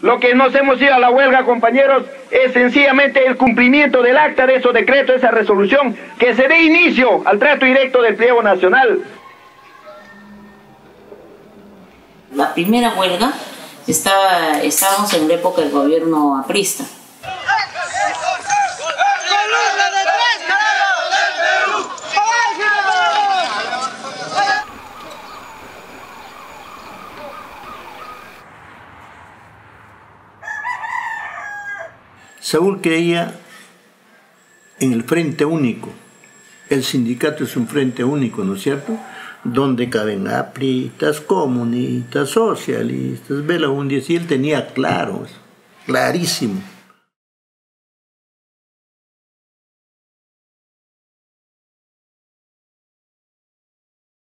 Lo que nos hemos ido a la huelga, compañeros, es sencillamente el cumplimiento del acta de esos decretos, esa resolución, que se dé inicio al trato directo del pliego nacional. La primera huelga estaba, estábamos en la época del gobierno aprista. Saúl creía en el frente único. El sindicato es un frente único, ¿no es cierto? Donde caben apristas, comunistas, socialistas, belaundias, y él tenía claro, clarísimo